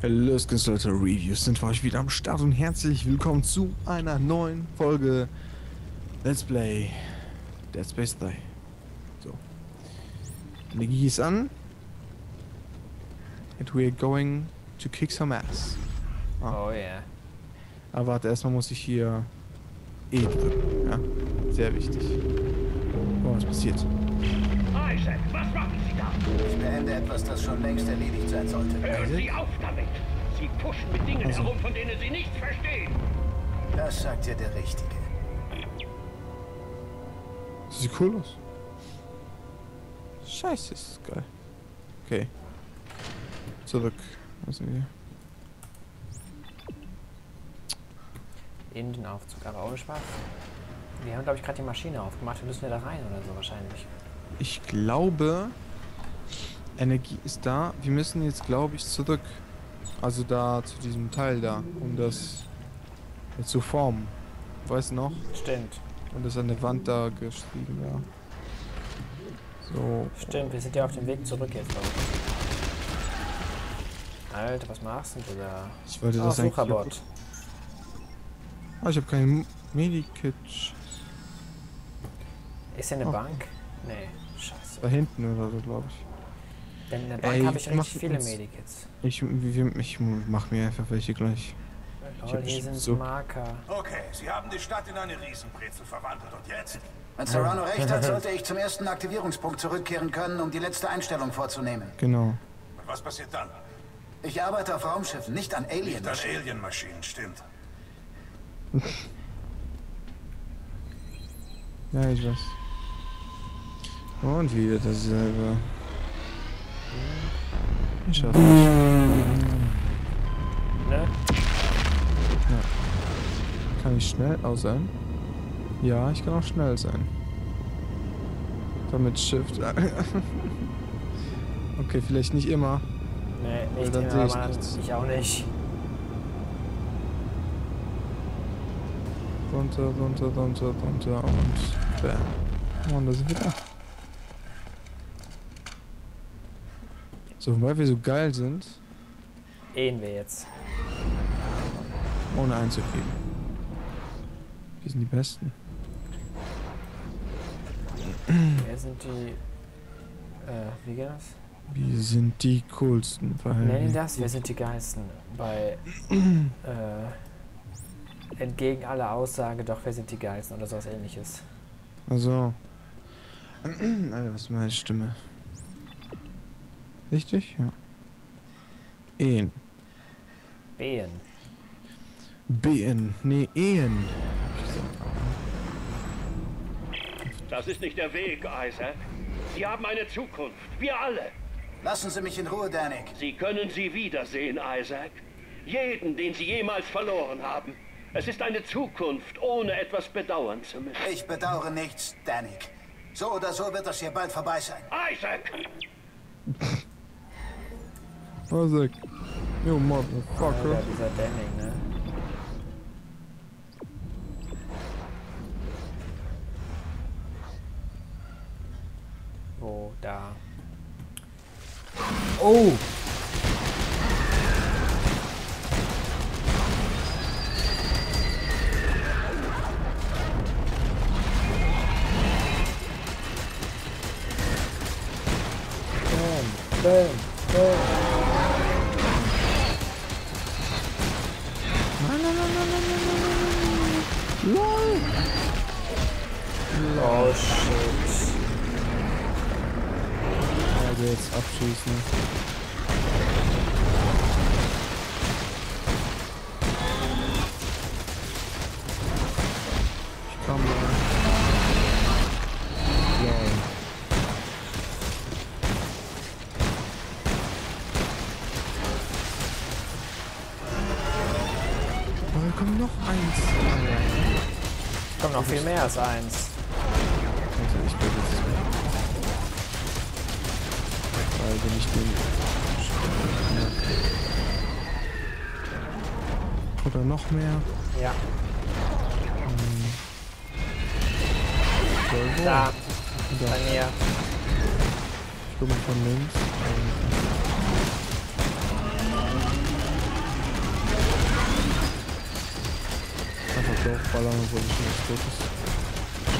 Hallo Skinslater Reviews sind für euch wieder am Start und herzlich willkommen zu einer neuen Folge Let's Play Dead Space 3. So. Energie ist an. And we're going to kick some ass. Oh yeah. Aber warte, erstmal muss ich hier E drücken. Ja, sehr wichtig. Oh, was passiert? Isaac, was machen Sie da? Ich beende etwas, das schon längst erledigt sein sollte. Hören Sie auf damit! Sie pushen mit Dingen Also- herum, von denen Sie nichts verstehen. Das sagt dir der Richtige. Das sieht cool aus. Scheiße, ist geil. Okay. Zurück. Was sind wir? In den Aufzug, aber ohne Spaß. Wir haben, glaube ich, gerade die Maschine aufgemacht. Wir müssen ja da rein oder so wahrscheinlich. Ich glaube, Energie ist da. Wir müssen jetzt, glaube ich, zurück. Also da zu diesem Teil da, um das zu formen. Weißt du noch? Stimmt. Und das an der Wand da geschrieben, ja. So. Stimmt, wir sind ja auf dem Weg zurück jetzt, glaube ich. Alter, was machst du denn da? Ich wollte Oh, das eigentlich. Sucherbot. Ah, ich habe kein Medikit. Ist hier eine Oh. Bank? Nee, scheiße. Da hinten oder so, glaube ich. Denn in der Bank habe ich mach richtig viele Medikits. Ich, wir- ich mach mir einfach welche gleich. Ich Lol, hab hier sind so- Marker. Okay, Sie haben die Stadt in eine Riesenbrezel verwandelt und jetzt? Wenn Serrano recht hat, sollte ich zum ersten Aktivierungspunkt zurückkehren können, um die letzte Einstellung vorzunehmen. Genau. Und was passiert dann? Ich arbeite auf Raumschiffen, nicht an Alien. Nicht an Alien-Maschinen, stimmt. Ja, ich weiß. Und wieder dasselbe. Ich schaffe Ne? Kann ich schnell aus sein? Ja, ich kann auch schnell sein. Damit Shift. okay, vielleicht nicht immer. Nee, nicht dann immer, sehe ich Mann. nichts. Ich auch nicht. Runter, runter, runter, runter und bam. Und da sind wir da. So, weil wir so geil sind, Ehen wir jetzt. ohne einzugeben. Wir sind die Besten. Wer sind die... Äh, wie geht das? Wir sind die coolsten. Weil Nenn wir- das, wir sind die Geisten. Bei... äh, entgegen aller Aussage, doch, wir sind die Geisten oder sowas ähnliches. Also. Alter, was ist meine Stimme? Richtig? Ja. Ehen. Behen. Behen. Nee, Ehen. Das ist nicht der Weg, Isaac. Sie haben eine Zukunft. Wir alle. Lassen Sie mich in Ruhe, Danik. Sie können sie wiedersehen, Isaac. Jeden, den Sie jemals verloren haben. Es ist eine Zukunft, ohne etwas bedauern zu müssen. Ich bedauere nichts, Danik. So oder so wird das hier bald vorbei sein. Isaac! I was like, you motherfucker. Ja, dieser Denning, ne? Wo, oh, da. Oh! Bam! Bam! Viel mehr als eins. Also ich bin jetzt Weil wenn ich den oder noch mehr Ja, wo? da, Da. bei mir. Ich komme von links. Draufballern, obwohl ich jetzt tot ist.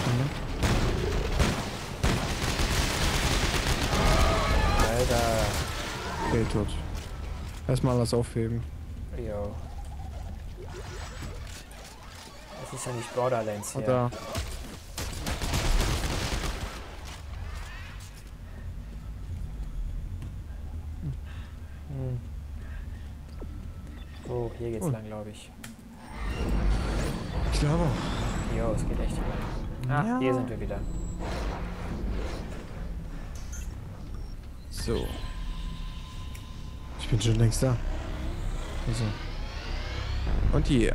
Standard. Alter. Okay, tot. Erstmal alles aufheben. Jo. Das ist ja nicht Borderlands hier. Oder Hm. Oh, hier geht's Oh. lang, glaube ich es geht echt lang. Ah, Ja. hier sind wir wieder. So. Ich bin schon längst da. Also. Und hier.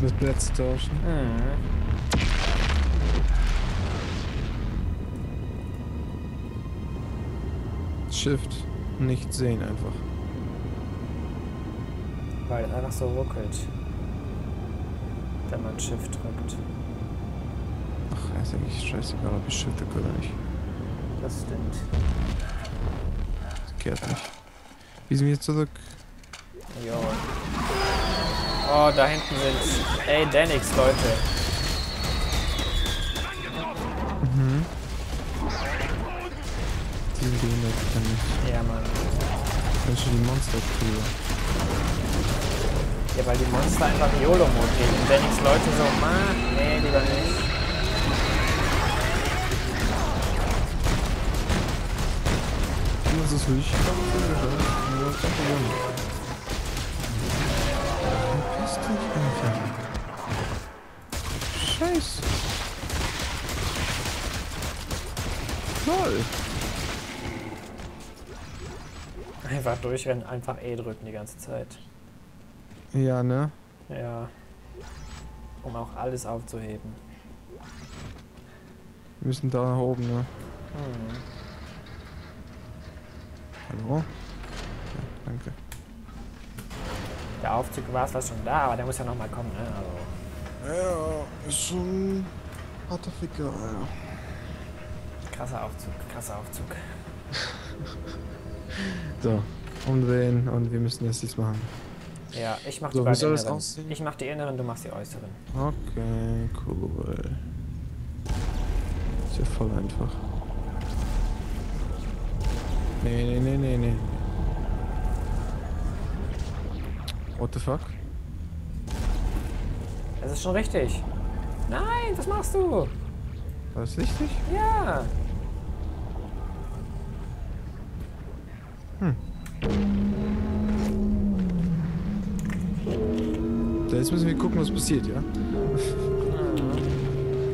Mit Plätze tauschen. Mhm. Shift. Nicht sehen einfach. Weil es einfach so ruckelt. Wenn man Shift drückt. Ach, ist eigentlich scheißegal, ob ich drücke oder nicht. Das stimmt. Das kehrt nicht. Wie sind wir jetzt zurück? Jo. Oh, da hinten sind. Ey, Danix, Leute. Mhm. Die sind behindert, kann nicht. Ja, Mann. Schon die Monster kriege. Ja, weil die Monster einfach YOLO-Mode gegen Danix Leute so, Mann, nee, lieber nicht. Das ist wirklich. Nur kein Problem. Verpiss dich einfach. Scheiße. Toll. Einfach durchrennen, einfach E drücken die ganze Zeit. Ja, ne? Ja. Um auch alles aufzuheben. Wir müssen da nach oben, ne? Hm. Hallo? Ja, danke. Der Aufzug war zwar schon da, aber der muss ja nochmal kommen, ne? Also, Ja, ist schon harter Ficker, ja. krasser Aufzug, krasser Aufzug. So, umdrehen und wir müssen jetzt nichts machen. Ja, ich mach So, die beiden soll inneren. aussehen? Ich mach die inneren, du machst die äußeren. Okay, cool. Ist ja voll einfach. Nee, nee, nee, nee, nee. What the fuck? Das ist schon richtig. Nein, was machst du? War das richtig? Ja. So, jetzt müssen wir gucken, was passiert, ja?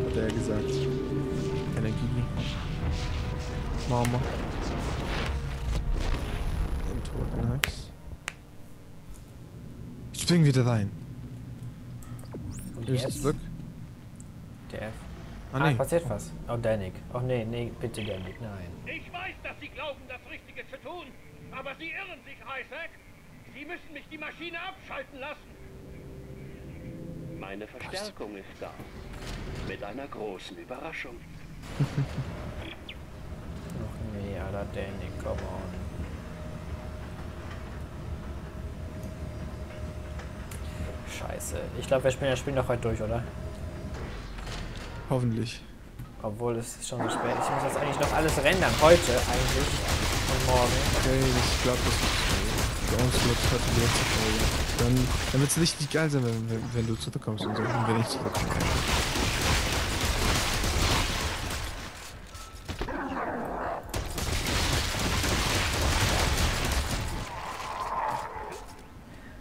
Hat er ja gesagt. Energie. Mama. Spring wieder rein. Und Ist jetzt? es weg? Der F. Ah, Ah, nee. passiert was. Oh, Danik. Oh, nee, nee, bitte Danik, nein. Ich weiß, dass Sie glauben, das Richtige zu tun. Aber Sie irren sich, Isaac. Sie müssen mich die Maschine abschalten lassen. Meine Verstärkung ist da. Mit einer großen Überraschung. Noch nee, Alter, Danik, come on. Scheiße. Ich glaube, wir spielen das Spiel noch heute durch, oder? Hoffentlich. Obwohl es ist schon so spät. Ich muss jetzt eigentlich noch alles rendern. Heute eigentlich. Und morgen. Okay, ich glaube, das wird bei uns heute die letzte Folge. Dann, dann wird es richtig geil sein, wenn, wenn, wenn du zurückkommst und so, und wenn ich zurückkomme.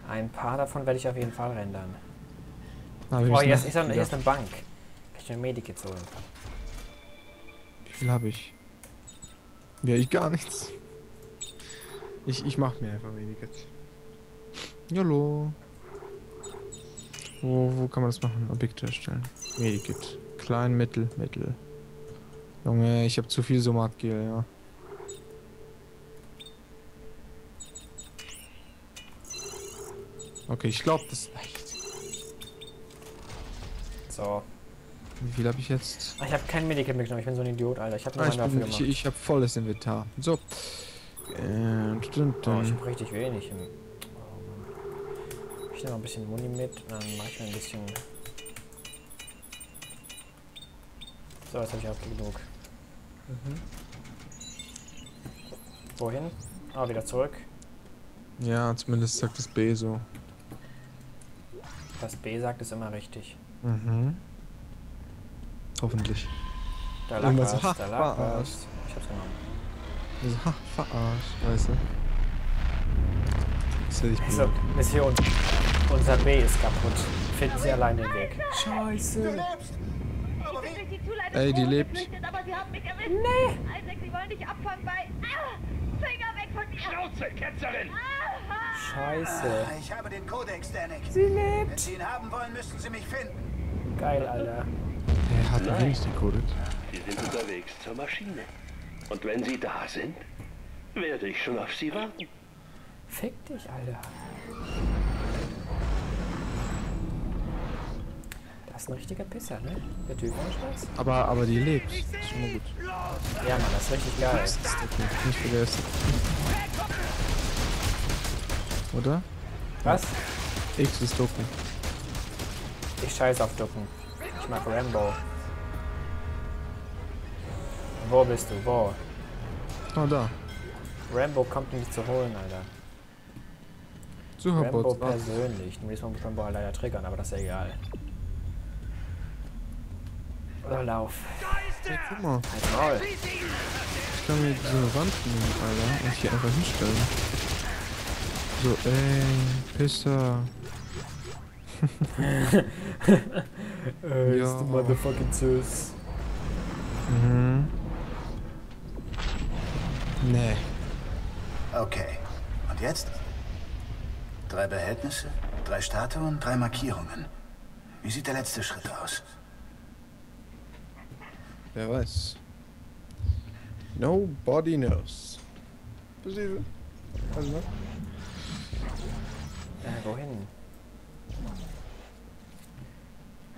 Ein paar davon werde ich auf jeden Fall rendern. Ah, wir Oh, hier ist, ist, hier ist eine Bank. Kann ich mir Medikits holen? Wie viel habe ich? Ja, ich gar nichts. Ich, ich mach mir einfach weniger. Jolo. Wo, wo kann man das machen? Objekte erstellen. Medikit. Klein, mittel, mittel. Junge, ich habe zu viel Somatgel, ja. Okay, ich glaube, das reicht. So. Wie viel habe ich jetzt? Ah, Ich habe kein Medikit mitgenommen. Ich bin so ein Idiot, Alter. Ich habe nur Ah, ich dafür bin, ich, gemacht. ich habe volles Inventar. So. Äh, dun, Oh, dun. ich habe richtig wenig. Im oh. Ich nehme ein bisschen Muni mit. Dann mache ich mir ein bisschen So, jetzt habe ich auch genug. Wohin? Ah, wieder zurück. Ja, zumindest sagt das B so. Was B sagt, ist immer richtig. Mhm. Hoffentlich. Da lag Irgendwas was, so, ha, da lag verarscht. was. Ich hab's genommen. Also, ha, verarscht, weißt du. Das hätte ich So, blöd. Mission. Unser B ist kaputt. Finden Sie allein den Weg. Scheiße. Ey, die lebt. Aber sie haben mich erwischt. Nee. Isaac, sie wollen dich abfangen bei... Ah, Finger weg von mir. Schnauze, Ketzerin! Ah, Scheiße. Ich habe den Kodex, Danik. Sie lebt. Wenn Sie ihn haben wollen, müssten Sie mich finden. Geil, Alter. Er hat doch wenig den Kodex. Sie sind unterwegs zur Maschine. Und wenn Sie da sind, werde ich schon auf Sie warten. Fick dich, Alter. Das ist ein richtiger Pisser, ne? Der Typ, ohne Spaß. Aber, aber die lebt. Das ist schon mal gut. Ja, Mann, das ist richtig geil. Okay, nicht vergessen. Oder? Was? X ist ducken. Ich scheiß auf Ducken. Ich mag Rambo. Wo bist du? Wo? Oh, da. Rambo kommt nicht zu holen, Alter. Superbots. Rambo Ah, persönlich. Nur diesmal muss Rambo halt leider triggern, aber das ist ja egal. Oder lauf. Hey, guck mal. Halt Maul. Ich kann mir eine Wand nehmen, Alter. Und hier einfach hinstellen. So, ey, Pisser. Äh, Ja. ist du motherfucking Zeus. Mhm. Nee. Okay. Und jetzt? Drei Behältnisse, drei Statuen, drei Markierungen. Wie sieht der letzte Schritt aus? Wer weiß. Nobody knows. Verstehst du? Also, ne? Äh, wohin?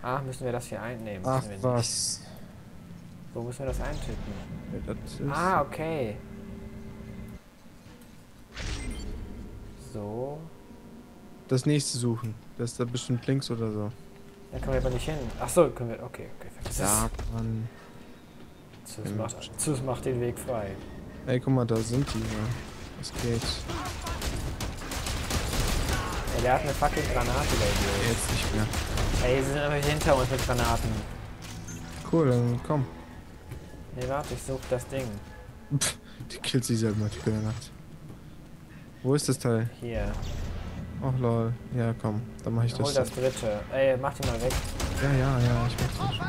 Ah, müssen wir das hier einnehmen? Ach was. Wo müssen wir das eintippen? Ja, das Ah, okay. So. das nächste suchen. Das ist da bestimmt links oder so. Da können wir aber nicht hin. Ach so, können wir. Okay, okay. vergiss Ja, es. Mann. Zus macht, Zus macht den Weg frei. Ey, guck mal, da sind die. Ja. Was geht? Ey, der hat eine fucking Granate, der Idiot. Jetzt nicht mehr. Ey, sie sind aber hinter uns mit Granaten. Cool, dann komm. Nee, warte, ich such das Ding. Pff, die killt sich selber mit Granat. Wo ist das Teil? Hier. Ach lol. Ja, komm. Dann mach ich Hol das. das dritte. Ey, mach die mal weg. Ja, ja, ja, ich mach das schon.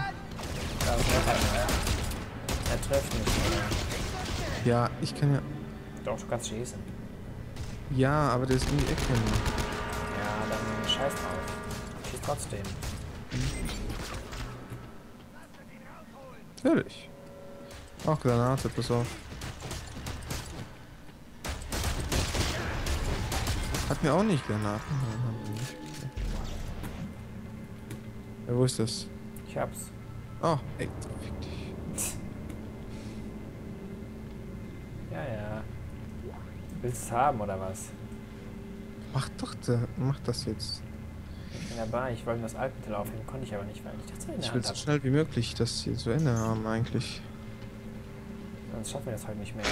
Da ist noch einer. Er trifft nicht, oder? Ja, ich kann ja. Doch, du kannst schießen. Ja, aber der ist in die Ecke. Scheiß drauf. Schieß trotzdem. Natürlich. Ach, Granate, pass auf. Hat mir auch nicht Granaten. Nein, haben wir nicht. Ja, wo ist das? Ich hab's. Oh, ey, fick dich. Ja, ja. Willst du es haben, oder was? Mach doch, da, mach das jetzt. Dabei. Ich wollte das Alpenmittel aufheben, konnte ich aber nicht, weil ich das der Ich will so schnell wie möglich das hier zu Ende haben, eigentlich. Sonst schaffen wir das heute nicht mehr.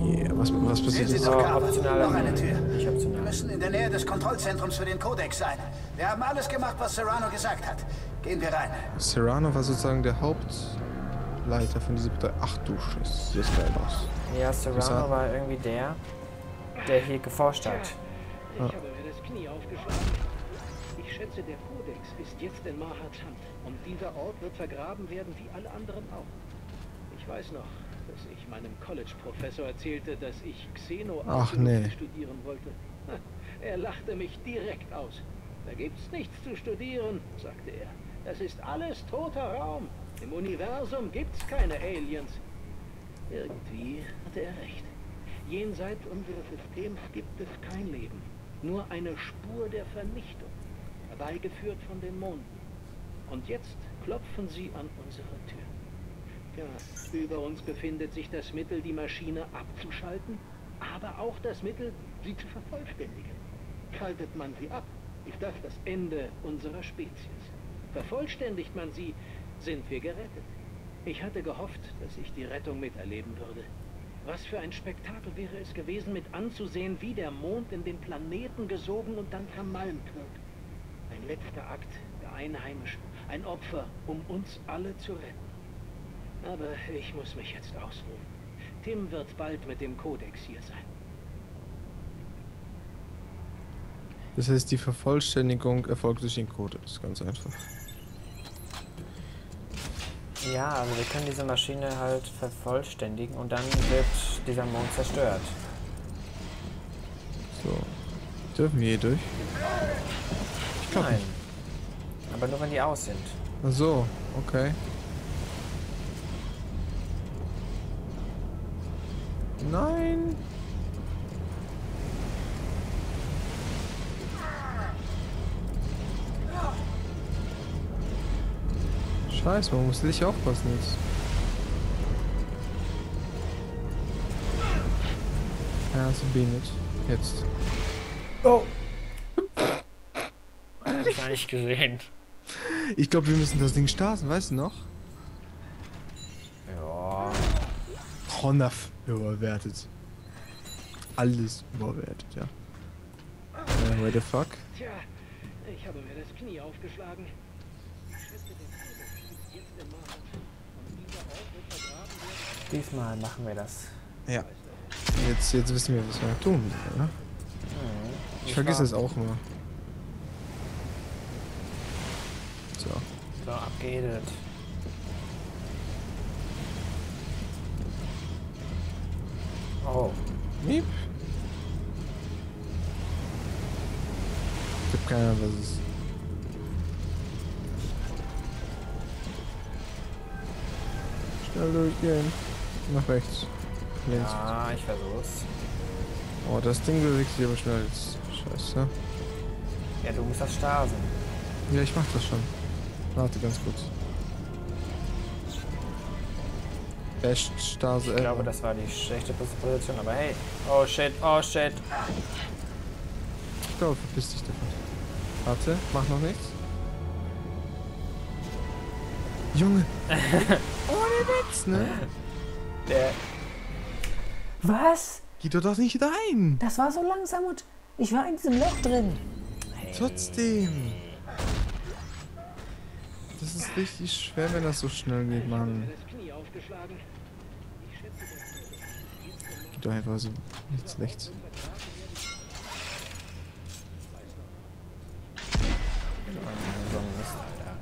Yeah, was, was passiert Sie jetzt? Optionale- Noch eine Tür. Ich Wir optional. müssen in der Nähe des Kontrollzentrums für den Kodex sein. Wir haben alles gemacht, was Serrano gesagt hat. Gehen wir rein. Serrano war sozusagen der Hauptleiter von dieser Partei. Ach du Scheiße, sieht geil aus. Ja, Ist er- Serrano war irgendwie der, der hier geforscht hat. Ich Schätze, der Kodex ist jetzt in Mahats Hand. Und dieser Ort wird vergraben werden wie alle anderen auch. Ich weiß noch, dass ich meinem College-Professor erzählte, dass ich Xeno Ach, nee. studieren wollte. Er lachte mich direkt aus. Da gibt's nichts zu studieren, sagte er. Das ist alles toter Raum. Im Universum gibt's keine Aliens. Irgendwie hatte er recht. Jenseits unseres Systems gibt es kein Leben. Nur eine Spur der Vernichtung, herbeigeführt von den Monden. Und jetzt klopfen sie an unsere Tür. Ja, über uns befindet sich das Mittel, die Maschine abzuschalten, aber auch das Mittel, sie zu vervollständigen. Schaltet man sie ab, ist das das Ende unserer Spezies. Vervollständigt man sie, sind wir gerettet. Ich hatte gehofft, dass ich die Rettung miterleben würde. Was für ein Spektakel wäre es gewesen, mit anzusehen, wie der Mond in den Planeten gesogen und dann vermalmt wird. Ein letzter Akt der Einheimischen, ein Opfer, um uns alle zu retten. Aber ich muss mich jetzt ausruhen. Tim wird bald mit dem Kodex hier sein. Das heißt, die Vervollständigung erfolgt durch den Code. Das ist ganz einfach. Ja, also wir können diese Maschine halt vervollständigen und dann wird dieser Mond zerstört. So. Dürfen wir hier durch? Glaube Nein. nicht. Aber nur wenn die aus sind. Ach so, okay. Nein! Scheiße, man muss nicht aufpassen jetzt. Ja, so bin ich. Jetzt. Oh! Ich gar nicht gesehen. Ich glaube, wir müssen das Ding starten, weißt du noch? Ja. Honaf überwertet. Alles überwertet, ja. Äh, what the fuck? Tja, ich habe mir das Knie aufgeschlagen. Ich. Diesmal machen wir das. Ja. Jetzt, jetzt wissen wir, was wir tun müssen, oder? Hm. Ich vergesse es auch immer. So. So, abgeedet. Oh. Miep. Ich hab keine Ahnung, was es ist. Schnell durchgehen. Nach rechts. Links. Ja, ich versuch's. Oh, das Ding bewegt sich aber schnell. jetzt. Scheiße. Ja, du musst das starsen. Ja, ich mach das schon. Warte ganz kurz. Best Stase Ich glaube, das war die schlechte Position, aber hey. Oh shit, oh shit. Ich glaube, verpiss dich davon. Warte, mach noch nichts. Junge! Ohne Witz, ne? Der. Was? Geh doch doch nicht rein! Das war so langsam und ich war in diesem Loch drin. Trotzdem! Das ist richtig schwer, wenn das so schnell geht, Mann. mir das Knie aufgeschlagen. Ich schätze, der Kodex schließt den Marsch. Geh doch einfach so nichts rechts. So ein Mist, Alter.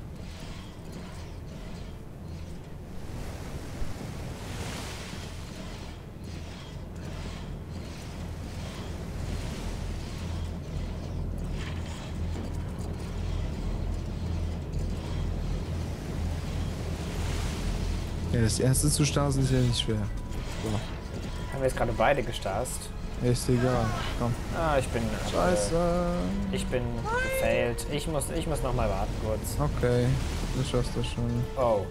Ja, das erste zu starten ist ja nicht schwer. So. Haben wir jetzt gerade beide gestarst? Ist egal. Komm. Ah, ich bin. Äh, Scheiße. ich bin gefailt. Ich muss, ich muss noch mal warten kurz. Okay, du schaffst das schon. Oh.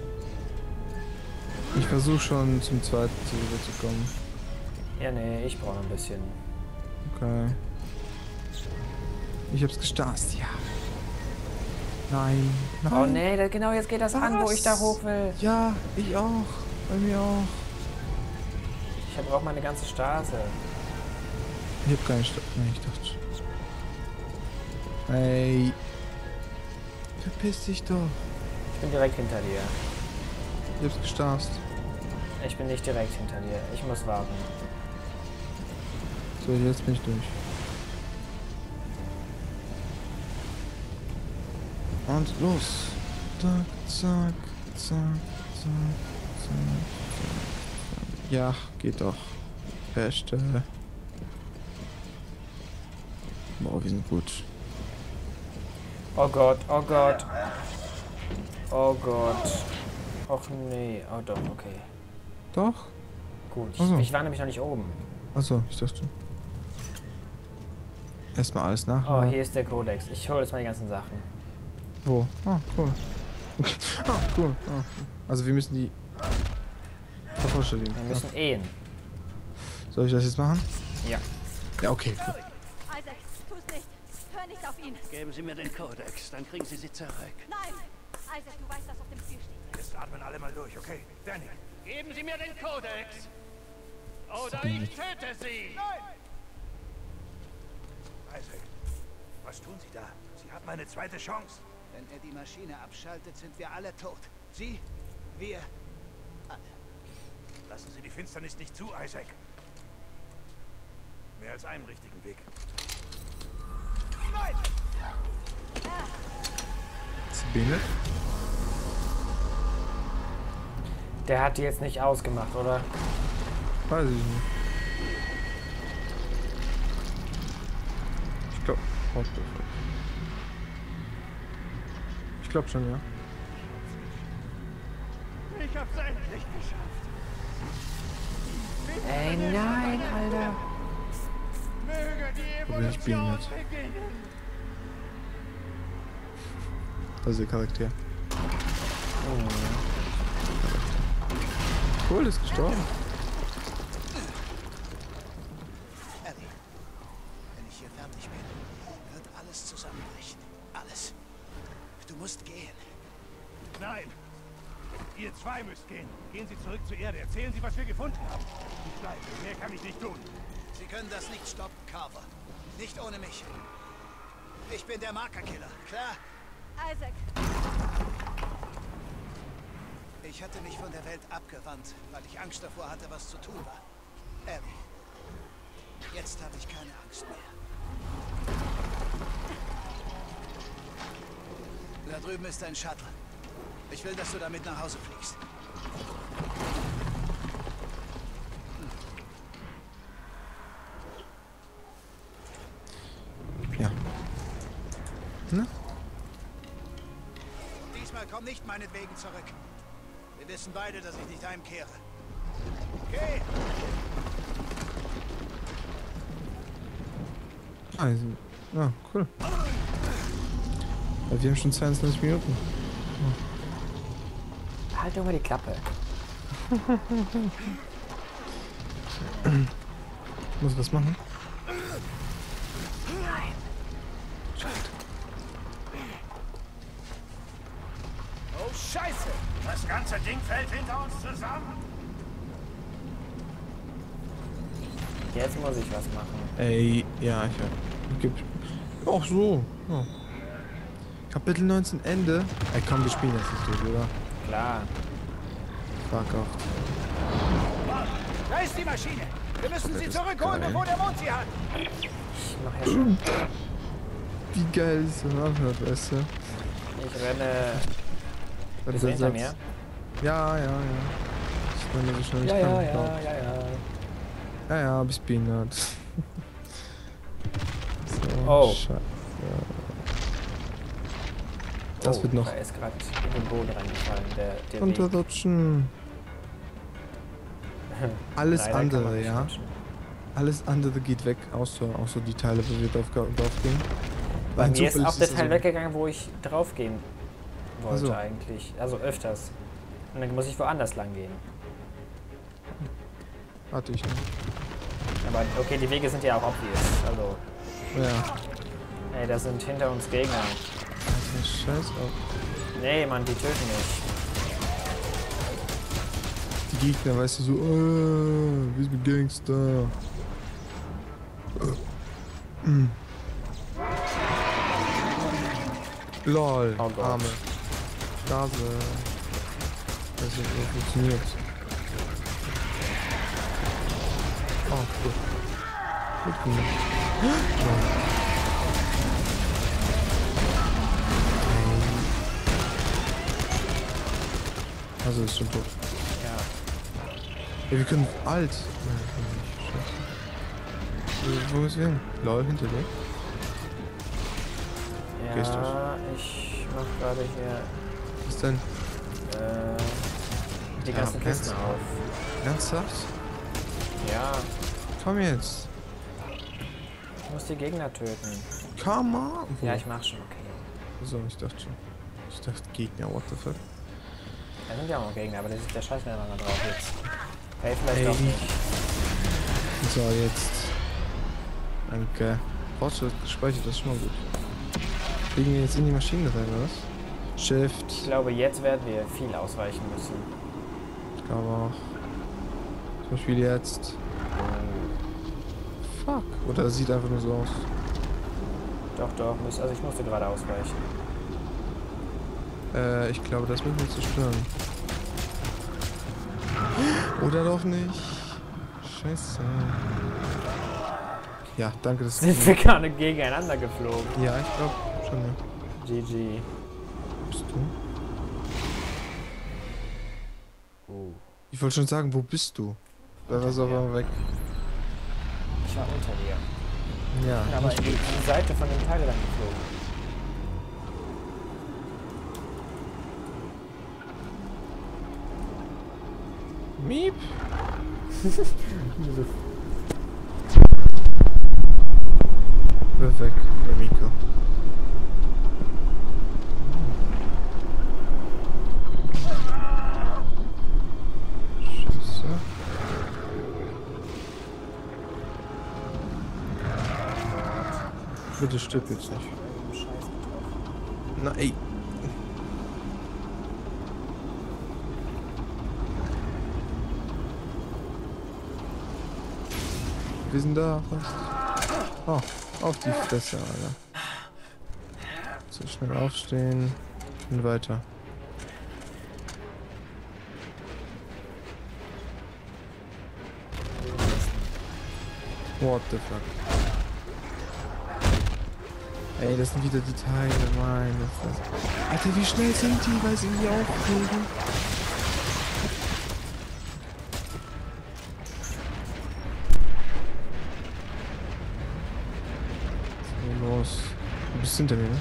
Ich versuche schon zum zweiten zurückzukommen. Ja, nee, ich brauche noch ein bisschen. Okay. Ich hab's gestartet, ja. Nein, nein. Oh nee, genau jetzt geht das an, wo ich da Was? hoch will. Ja, ich auch. Bei mir auch. Ich brauche meine ganze Straße. Ich hab keine Stadt. Nee, ich dachte. Ey. Verpiss dich doch. Ich bin direkt hinter dir. Ich hab's gestartet. Ich bin nicht direkt hinter dir. Ich muss warten. So, jetzt bin ich durch. Und los. Zack, zack, zack, zack, zack. Ja, geht doch. Beste. Boah, wir sind gut. Oh Gott, oh Gott. Oh Gott. Och nee. Oh doch, okay. Doch? Gut. Ich, Ach so. ich war nämlich noch nicht oben. Achso, ich dachte. Erstmal alles Oh, nach. hier ist der Kodex. Ich hole jetzt mal die ganzen Sachen. Wo? Ah, cool. ah, cool. Ah. Also wir müssen die vervollständigen. Wir müssen ehen. Soll ich das jetzt machen? Ja. Ja, okay. Cool. Isaac, tu's nicht. Hör nicht auf ihn. Geben Sie mir den Kodex, dann kriegen Sie sie zurück. Nein! Isaac, du weißt, was auf dem Spiel steht. atmen alle mal durch, okay? Danny. Geben Sie mir den Kodex! Oder ich töte Sie! Isaac, was tun Sie da? Sie haben eine zweite Chance. Wenn er die Maschine abschaltet, sind wir alle tot. Sie, wir, alle. Lassen Sie die Finsternis nicht zu, Isaac. Mehr als einen richtigen Weg. Nein! Behindert? Der hat die jetzt nicht ausgemacht, oder? Weiß ich nicht. Ich glaub. Ich glaub schon, ja. Ich hab's endlich geschafft. Ey, nein, Alter. Möge die Da bin ich Evolution beginnen. Also der Charakter. Cool, ist gestorben. Ellie, wenn ich hier fertig bin, wird alles zusammenbrechen. Alles. Du musst gehen. Nein! Ihr zwei müsst gehen. Gehen Sie zurück zur Erde. Erzählen Sie, was wir gefunden haben. Ich bleibe. Mehr kann ich nicht tun. Sie können das nicht stoppen, Carver. Nicht ohne mich. Ich bin der Markerkiller, klar? Isaac, Ich hatte mich von der Welt abgewandt, weil ich Angst davor hatte, was zu tun war. Ellie, jetzt habe ich keine Angst mehr. Da drüben ist ein Shuttle. Ich will, dass du damit nach Hause fliegst. Ja. Ne? Diesmal komm nicht meinetwegen zurück. Wir wissen beide, dass ich nicht heimkehre. Okay, Also, ja, cool. Ja, wir haben schon 22 Minuten. Halt doch mal die Klappe. Muss was machen? Ey, ja, ich hab. Ach so. Ja. Kapitel 19 Ende. Ey, komm, wir spielen das nicht durch, oder? Klar. Fuck off. Da ist die Maschine! Wir müssen sie zurückholen, geil. bevor der Mond sie hat! Ich mach ja schon. Wie geil ist das anhört, weißt du? Ich renne. Bist du hinter mir? Ja, ja, ja. Ich renne so schnell ich Ja, kann. ja, glaub. ja, ja, ja. Ja, ja, bist behindert. Oh. Scheiße. Das oh, wird noch Da ist gerade in den Boden reingefallen, der, der runterrutschen. Alles Leider andere, ja. rutschen. Alles andere geht weg, außer, außer die Teile, wo wir drauf, drauf gehen. Bei Weil mir ist auch der Teil so- weggegangen, wo ich draufgehen wollte Ach so. eigentlich. Also öfters. Und dann muss ich woanders lang gehen. Hatte ich nicht. Aber okay, die Wege sind ja auch obvious. Also, Ja. ey, da sind hinter uns Gegner. Alter, scheiß auf. Nee, Mann, die töten mich. Die Gegner, weißt du, so, äh, wir sind Gangster. Äh, mm. LOL, Oh Gott. Arme. Nase. Das wie funktioniert. Oh, cool. Gut gemacht. Ja. Also ist schon tot. Ja. Ja, wir können alt. Scheiße. Wo ist er hin? Lol, hinter dir. Gehst du? Ja, ich mach gerade hier Was denn? äh, die Ja, ganzen kannst Kisten auf. Ernsthaft? Ja, Komm jetzt. Ich muss die Gegner töten. Come on. Ja, ich mach schon, okay. So, ich dachte schon. Ich dachte Gegner, what the fuck? Da sind ja auch noch Gegner, aber da ist der Scheiß mal drauf jetzt. Hey, vielleicht Ey. doch nicht. So, jetzt. Danke. Fortschritt gespeichert, das ist schon mal gut. Fliegen wir jetzt in die Maschine rein, oder was? Shift. Ich glaube, jetzt werden wir viel ausweichen müssen. Ich glaube auch. Zum Beispiel jetzt. Fuck. Oder das sieht einfach nur so aus. Doch, doch. Muss, also ich musste gerade ausweichen. Äh, ich glaube, das wird mir zerstören. Oder doch nicht. Scheiße. Ja, danke, dass Sind wir gerade gegeneinander geflogen? Ja, ich glaube schon, ja. GG. Bist du? Uh. Ich wollte schon sagen, wo bist du? Da war es einmal weg. Ich war unter dir. Ja. Aber in die, in die Seite von dem Teil dann geflogen. Miep. Weg, der Mikro. Scheiße. Bitte stirb jetzt nicht. Na ey. Wir sind da fast. Oh, auf die Fresse, Alter. So schnell aufstehen und weiter. What the fuck? Ey, das sind wieder die Teile, meine Fresse. Alter, wie schnell sind die, weil sie nie aufkriegen? So, los. Du bist hinter mir, ne?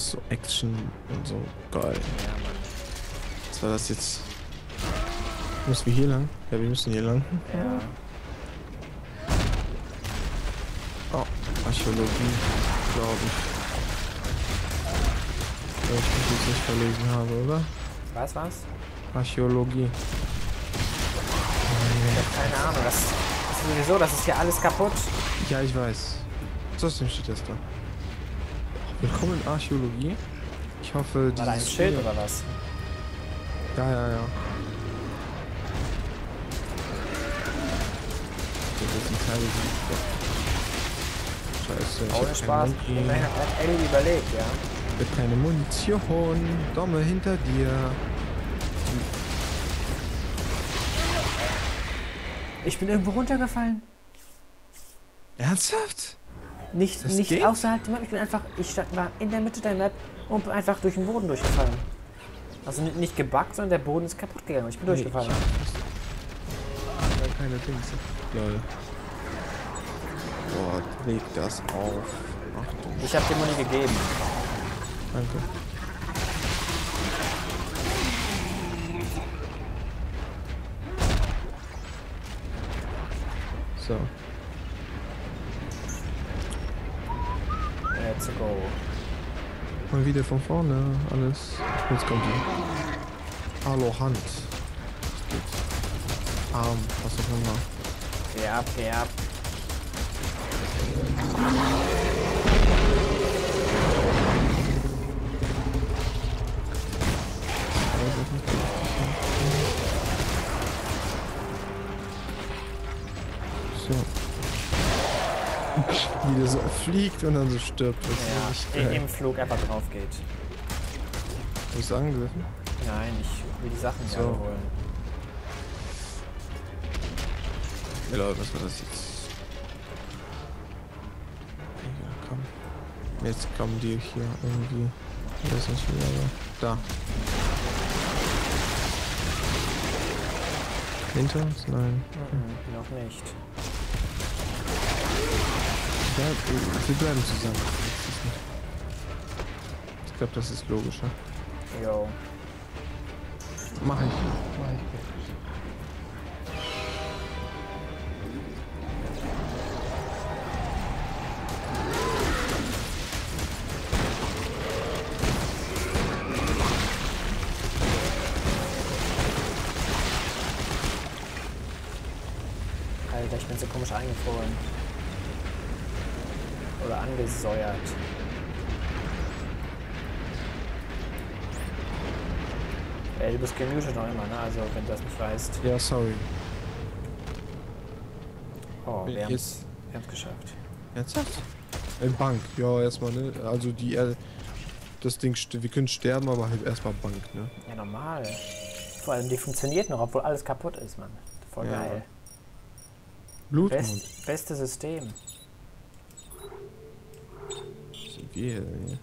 Alles so Action und so geil. Was war das jetzt? Müssen wir hier lang? Ja, wir müssen hier lang. Ja. Oh, Archäologie, glaube ich. Wenn ich mich jetzt nicht verlesen habe, oder? Was, was? Archäologie. Ich hab keine Ahnung. Das, das ist sowieso, das ist hier alles kaputt. Ja, ich weiß. Trotzdem steht das da. Willkommen in Archäologie. Ich hoffe, War da ein dieses Schild oder was? Ja, ja, ja. Scheiße, Ohne Spaß. Immerhin hat Ellie überlebt, ja. Ich hab keine Munition. Domme hinter dir. Ich bin irgendwo runtergefallen. Ernsthaft? Nicht, Das nicht geht? außerhalb der Map. Ich bin einfach, ich war in der Mitte der Map und bin einfach durch den Boden durchgefallen. Also nicht, nicht gebackt, sondern der Boden ist kaputt gegangen. Ich bin durchgefallen. Ja, keine Dings. Lol. Boah, leg das auf. Achtung. Ich habe dir Muni gegeben. Danke. So. Let's go. Mal wieder von vorne. Alles. Jetzt kommt die. Hallo Hand. Arm. Was auch immer. Geh ab, Wie der so fliegt und dann so stirbt. Das Ja, im Flug einfach drauf geht. Bist du angegriffen? Nein, ich will die Sachen So. holen. Ja, Leute, was war das jetzt? Egal, komm. Jetzt kommen die hier irgendwie. Ich weiß nicht wie, aber. Da. Hinter uns? Nein. Mhm, noch nicht. Ja, wir bleiben zusammen. Ich glaube, das ist logischer. Jo. Mach ich. Mach ich. Alter, ich bin so komisch eingefroren. Angesäuert. Ey, du bist gemutet noch immer, ne? Also, wenn das nicht weißt. Ja, sorry. Oh, wir haben es geschafft. Ernsthaft? In Bank, ja, erstmal, ne? Also die Er- das Ding, wir können sterben, aber halt erstmal Bank, ne? Ja, normal. Vor allem, die funktioniert noch, obwohl alles kaputt ist, Mann. Voll Ja. geil. Blutmond. Best, beste System. Wir hier?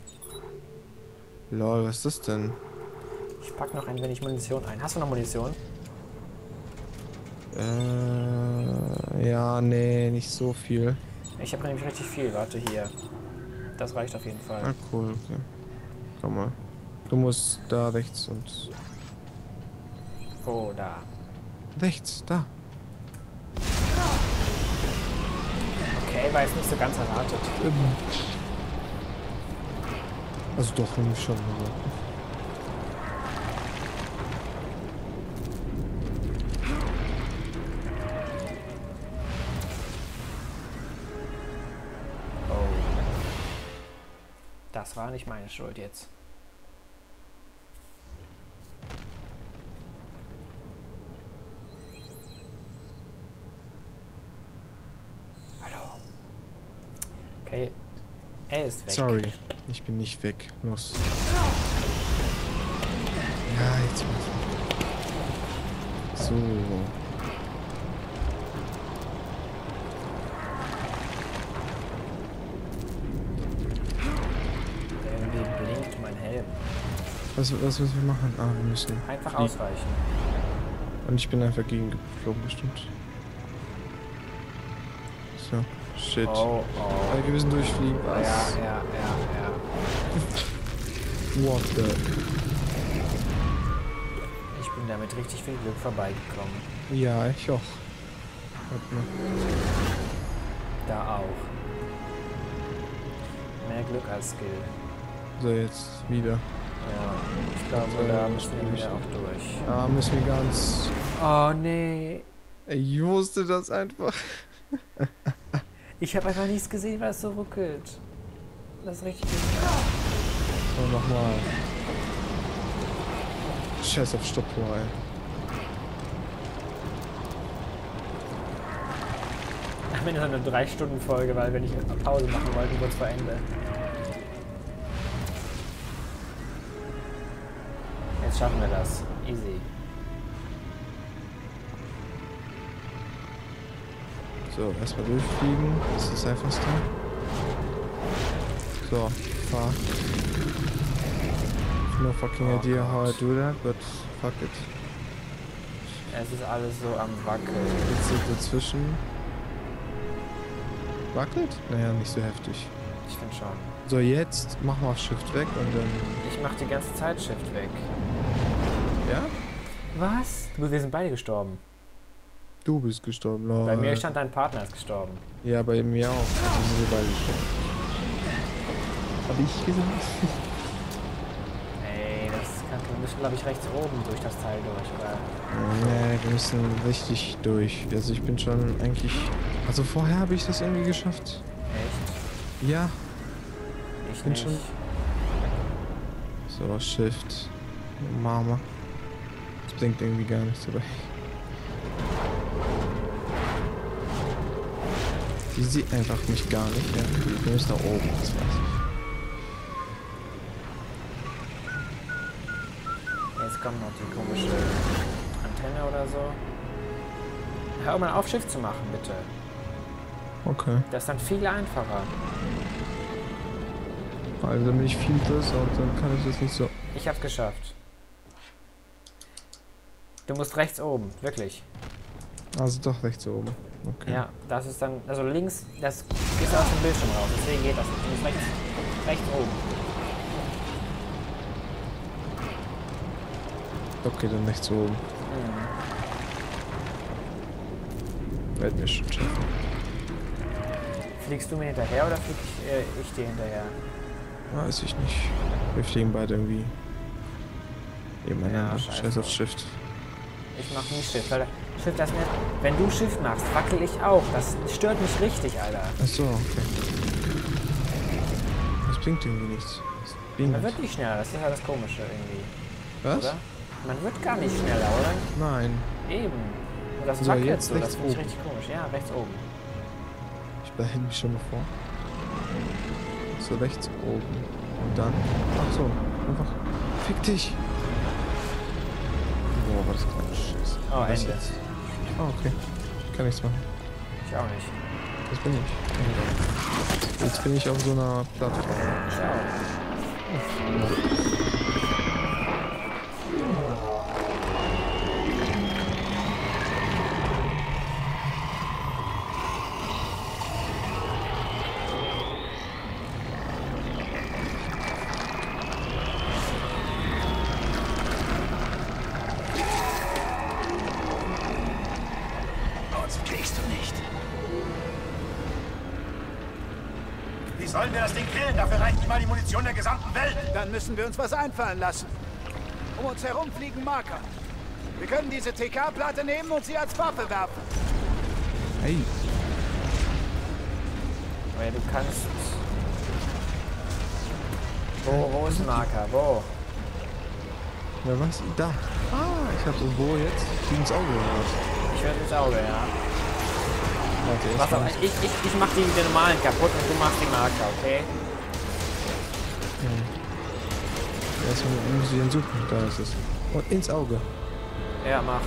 Lol, was ist das denn? Ich pack noch ein wenig Munition ein. Hast du noch Munition? Äh, ja, nee, nicht so viel. Ich habe nämlich richtig viel. Warte hier. Das reicht auf jeden Fall. Ah, cool, okay. Komm mal. Du musst da rechts und... Oh, da. Rechts, da. Okay, war jetzt nicht so ganz erwartet. Ähm. Also doch, nämlich schon. Aber. Oh. Das war nicht meine Schuld jetzt. Hallo. Okay. Er ist weg. Sorry, ich bin nicht weg. Los. Ja, jetzt. So. Blinkt mein Helm. Was, was müssen wir machen? Ah, wir müssen. Einfach fliegen. ausweichen. Und ich bin einfach gegengeflogen, bestimmt. So. Shit. Oh, oh. Wir müssen durchfliegen. Ja, Was? ja, ja, ja. What the? Ich bin damit richtig viel Glück vorbeigekommen. Ja, ich auch. Da auch. Mehr Glück als Skill. So, jetzt wieder. Ja, ich glaube, da müssen wir wieder auch durch. Ah, müssen wir ganz. Oh nee. Ich wusste das einfach. Ich habe einfach nichts gesehen, weil es so ruckelt. Das ist richtig. So, nochmal. Scheiß auf Stoppuhr, ey. Am Ende eine 3-Stunden-Folge, weil wir nicht Pause machen wollten, kurz vor Ende. Jetzt schaffen wir das. Easy. So, erstmal durchfliegen. Das ist das einfachste. So, fahr. No fucking Oh idea how I do that, but fuck it. Es ist alles so am Wackeln. Jetzt sind dazwischen. Wackelt? Naja, nicht so heftig. Ich finde schon. So, jetzt mach mal Shift weg und dann. Ich mach die ganze Zeit Shift weg. Ja? Was? Wir sind beide gestorben. Du bist gestorben, lol. Bei mir stand dein Partner ist gestorben. Ja, bei mir auch. Also sind wir beide gestorben. Hab ich gesagt? Ey, das kann, wir müssen, glaube ich, rechts oben durch das Teil durch, oder? Nee, wir müssen richtig durch. Also ich bin schon eigentlich. Also vorher habe ich das irgendwie geschafft. Echt? Ja. Ich Bin nicht. schon- So, Shift. Mama. Das bringt irgendwie gar nichts dabei. Die sieht einfach mich gar nicht, ja. Wir müssen nach oben, das ich. Jetzt kommt noch die komische Antenne oder so. Hör mal auf, Shift zu machen, bitte. Okay. Das ist dann viel einfacher. Also dann bin ich viel größer und dann kann ich das nicht so. Ich hab's geschafft. Du musst rechts oben, wirklich. Also doch rechts oben. Okay. Ja, das ist dann, also links, das ist aus dem Bildschirm raus, deswegen geht das nicht. Du musst rechts, rechts oben. Okay, dann rechts oben. Werden wir schon schaffen. Fliegst du mir hinterher oder flieg ich, äh, ich dir hinterher? Weiß ich nicht. Wir fliegen beide irgendwie. Ja, scheiß Scheiß auf. Shift. Ich mach nie Shift, weil Shift das mir. Wenn du Shift machst, wackel ich auch. Das stört mich richtig, Alter. Achso, okay. Das bringt irgendwie nichts. Bringt Man wird nicht schneller, das ist ja das Komische irgendwie, Was? oder? Man wird gar nicht schneller, oder? Nein. Eben. Und das So, wackelt jetzt so, das finde ich richtig komisch. Ja, rechts oben. Ich behält mich schon mal vor. So rechts oben. Und dann. Ach so. Einfach. Fick dich! War das kleine Scheiße. Oh, Was Ende. jetzt? Ah, okay. Kann nichts machen. Ich auch nicht. Das bin ich. Jetzt bin ich auf so einer Plattform. Ich auch. Müssen wir uns was einfallen lassen. Um uns herum fliegen Marker. Wir können diese TK-Platte nehmen und sie als Waffe werfen. Hey. Ja, du kannst. Wo, wo ist Marker? Wo? Ja, was? Da. Ah, ich hab so wo jetzt? Fliegen ins Auge oder was? Ich werde ins Auge, ja. Warte, mal. ich, ich, ich mach die, die normalen kaputt und du machst die Marker, okay? Erstmal muss ich ihn suchen. Da ist es. Und ins Auge. Ja, mach.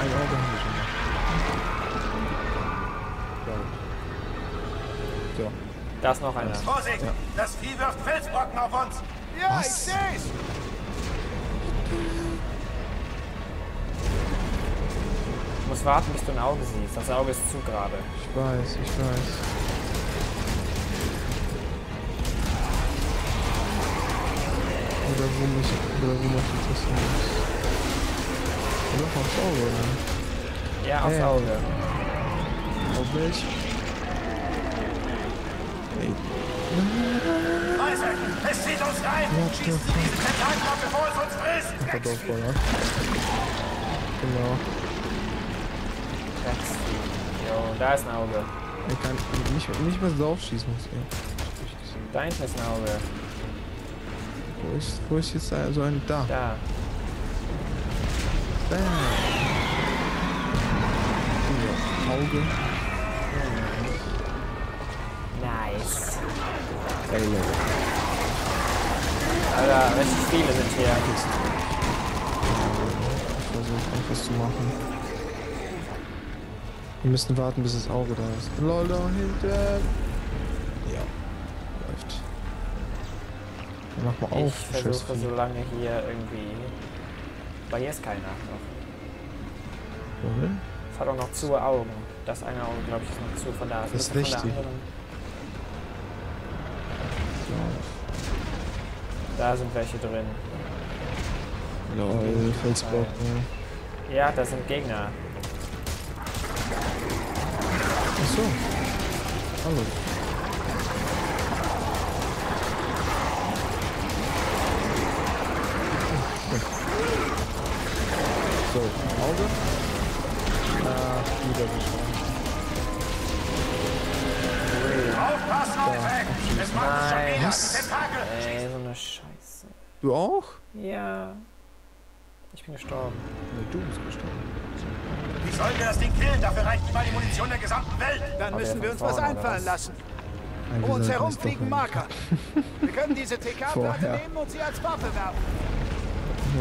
Ein Auge haben wir schon ich. So. Da ist noch einer. Vorsicht! Das Vieh wirft Felsbrocken auf uns. Ja, Was? ich seh's. Du musst warten, bis du ein Auge siehst. Das Auge ist zu gerade. Ich weiß, ich weiß. Oder wo mich, oder wo mich interessieren muss. Oder aufs Auge, oder? Ja, aufs Ja. Auge. Auf welch? Ey, Leise! Es zieht uns rein! Schießt fuck? diesen Tentakel ab, bevor es uns frisst! Kartoffeln, Genau. Rechts. Jo, da ist ein Auge. Er kann nicht, nicht mehr drauf schießen muss, ey. Hinten ist ein Auge. Wo ist, wo ist jetzt so ein, da? Da. Bam. Ja, Auge. Nice. Ey, Leute. Alter, richtig viele sind hier. Ich versuche irgendwas zu machen. Wir müssen warten, bis das Auge da ist. Lol, da hinten. Mach mal auf. Ich versuche so lange hier irgendwie. Aber hier ist keiner noch. Wohin? Es hat auch noch zu Augen. Das eine Auge, glaube ich, ist noch zu. Von da Das ist. Ja. Da sind welche drin. Lol, Felsbrocken. Ja, da sind Gegner. Achso. Hallo. Du auch? Ja. Ich bin gestorben. Nee, du bist gestorben. Wie sollen wir das Ding killen? Dafür reicht nicht mal die Munition der gesamten Welt. Dann Aber müssen wir uns was einfallen lassen. Um uns herum fliegen Marker. Wir können diese TK-Platte nehmen und sie als Waffe werfen.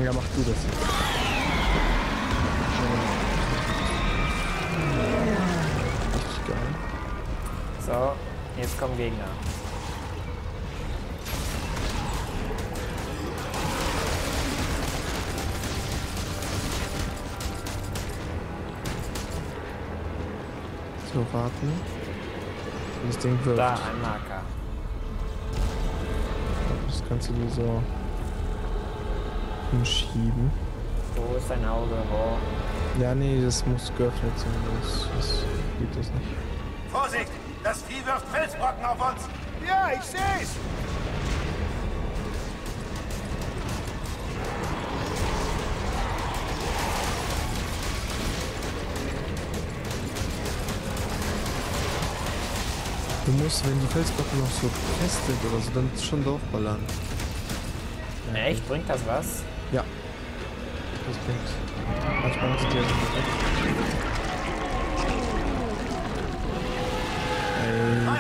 Ja, mach du das jetzt. Richtig geil. So, jetzt kommen Gegner. So warten. Das Ding wirft. Da, ein Marker. Das kannst du dir so hinschieben. Wo ist dein Auge? Wo? Ja, nee, das muss geöffnet sein. Das, das geht das nicht. Vorsicht! Das Vieh wirft Felsbrocken auf uns! Ja, ich seh's! Musst, wenn die Felsbrocken noch so fest sind oder so, dann schon draufballern. Ne, echt? Bringt das was? Ja. Das bringt. Manchmal hast du die ja so weg.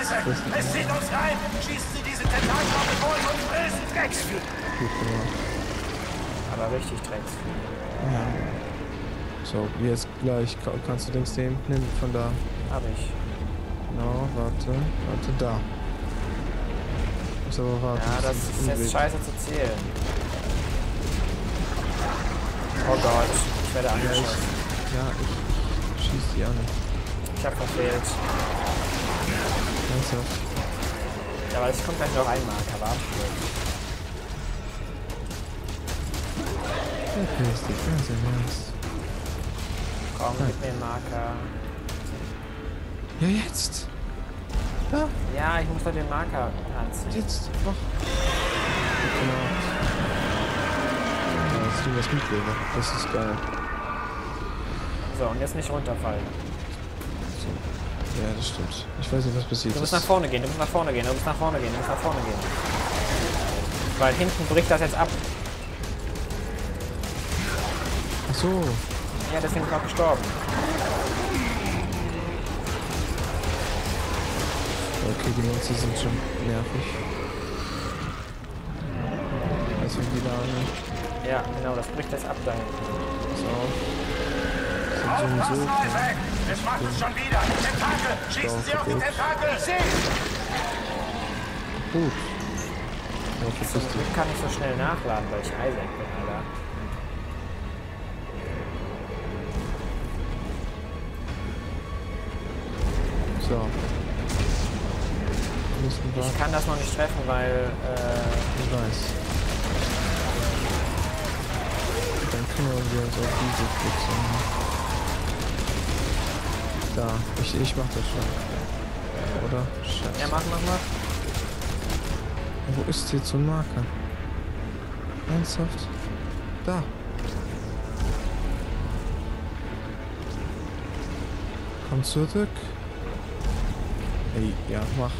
Das es zieht uns rein! Schießen Sie diese Tentakel auf den Boden und bösen Drecksvieh! gut gemacht. Aber richtig Drecks. Ja. So, jetzt gleich ka- kannst du Dings nehmen. Nimm von da. Hab ich. Warte. Warte, da. Muss aber warten. Ja, das ist jetzt scheiße zu zählen. Oh Gott, ich werde angeschossen. ja, ich, ich schieß die an. Ich hab verfehlt. Ernsthaft. Ja, aber es kommt gleich noch ein Marker, warte. Okay, ist die ganz im Ernst. Komm, gib mir einen Marker. Ja, jetzt! Da, Ja, ich muss doch den Marker anziehen. jetzt! Mach! Gut gemacht. Ja, jetzt tun wir das Mitleben. Das ist geil. So, und jetzt nicht runterfallen. Ja, das stimmt. Ich weiß nicht, was passiert Du musst ist. nach vorne gehen, du musst nach vorne gehen, du musst nach vorne gehen, du musst nach vorne gehen. Weil hinten bricht das jetzt ab. Ach so. Ja, deswegen ist er auch gestorben. Okay, die Monster sind schon nervig. Also die Lage. Ja, genau, das bricht jetzt ab da auf. Sind sowieso. Isaac! Es macht es schon wieder! Tentakel! Schießen Sie auf die. Tentakel! Ich! Gut. Glück kann ich so schnell nachladen, weil ich Isaac bin, kann das noch nicht treffen, weil äh, Ich weiß. Dann kümmern wir uns auf diese Pfütze. Da, ich, ich mach das schon. Oder? Scheiße. ja, mach, mach, mach. Wo ist so ein Marker? Ernsthaft? Da. Komm zurück. Ey, ja, mach.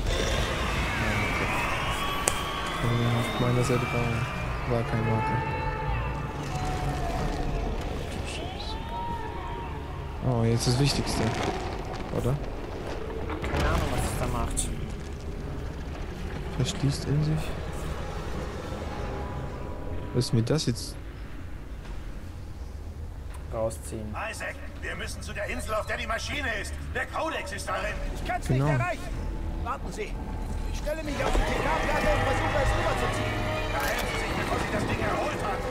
Auf meiner Seite war, war kein Marker. Oh, jetzt das Wichtigste. Oder? Keine Ahnung, was es da macht. Verschließt in sich. Was ist mir das jetzt? Rausziehen. Isaac, wir müssen zu der Insel, auf der die Maschine ist. Der Codex ist darin. Ich kann's Genau. nicht erreichen. Warten Sie. Stelle mich auf die TK-Platte und versuche es rüberzuziehen. Beeilen Sie sich, bevor sich das Ding erholt hat.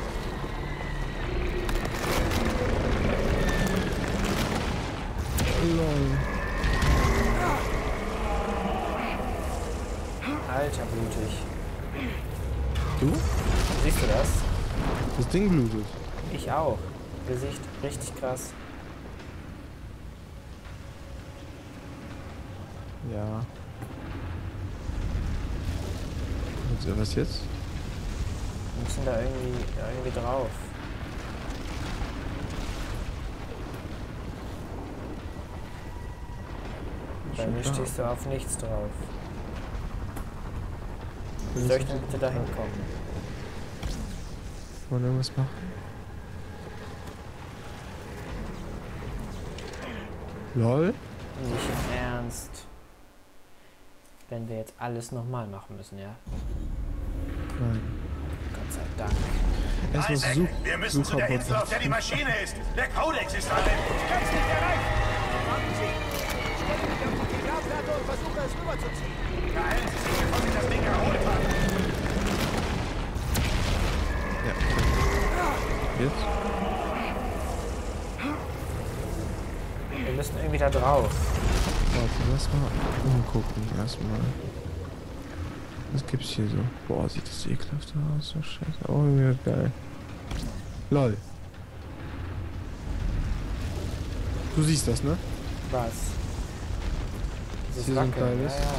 Lol. Alter, blutig. Du? Siehst du das? Das Ding blutet. Ich auch. Gesicht richtig krass. Ja. Und so, was jetzt? Wir müssen da irgendwie, irgendwie drauf. Bei mir stehst du auf nichts drauf. Wie soll ich denn bitte da hinkommen? Wollen wir irgendwas machen? Lol? Nicht im Ernst. Wenn wir jetzt alles nochmal machen müssen, ja? Nein. Gott sei Dank. Erstmal Isaac, Such wir müssen zu der Insel, auf der die Maschine ist. Der Codex ist darin. Ich kann's nicht erreichen. Warten Sie. Ich stelle mich auf die TK-Platte und versuche es rüberzuziehen. Beeilen Sie sich, bevor sich das Ding erholt hat. Ja. Jetzt? Wir müssen irgendwie da drauf. Warte, lass mal umgucken erstmal. Was gibt's hier so? Boah, sieht das ekelhaft aus. So scheiße. Oh, ja, geil. Lol. Du siehst das, ne? Was? Dieses Hier so ein Wackeln, kleines- ja, ja.